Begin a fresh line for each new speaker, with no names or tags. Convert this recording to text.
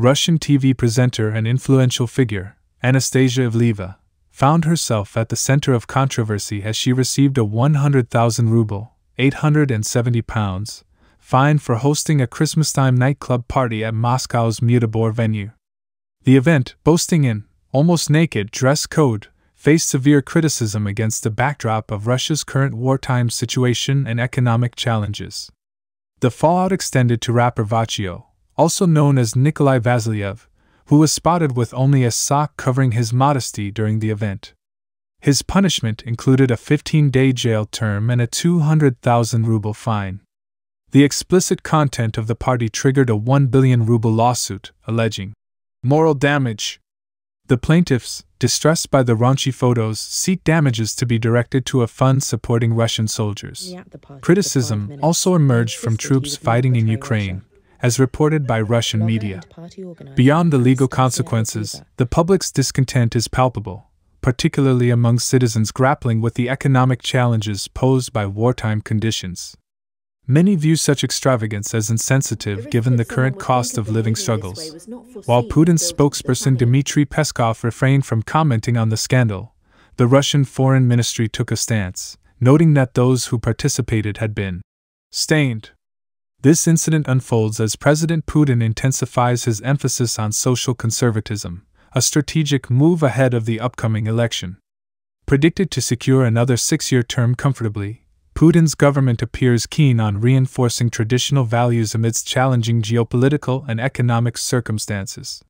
Russian TV presenter and influential figure, Anastasia Ivleeva, found herself at the center of controversy as she received a 100,000 ruble, 870 pounds, fine for hosting a Christmastime nightclub party at Moscow's Mutabor venue. The event, boasting an almost naked dress code, faced severe criticism against the backdrop of Russia's current wartime situation and economic challenges. The fallout extended to rapper Vacio, also known as Nikolai Vasilyev, who was spotted with only a sock covering his modesty during the event. His punishment included a 15 day jail term and a 200,000 ruble fine. The explicit content of the party triggered a 1 billion ruble lawsuit, alleging moral damage, the plaintiffs, distressed by the raunchy photos, seek damages to be directed to a fund supporting Russian soldiers. Criticism also emerged from troops fighting in Ukraine, as reported by Russian media. Beyond the legal consequences, the public's discontent is palpable, particularly among citizens grappling with the economic challenges posed by wartime conditions. Many view such extravagance as insensitive given the current cost of living struggles. While Putin's spokesperson Dmitry Peskov refrained from commenting on the scandal, the Russian Foreign Ministry took a stance, noting that those who participated had been stained. This incident unfolds as President Putin intensifies his emphasis on social conservatism, a strategic move ahead of the upcoming election. Predicted to secure another six year term comfortably, Putin's government appears keen on reinforcing traditional values amidst challenging geopolitical and economic circumstances.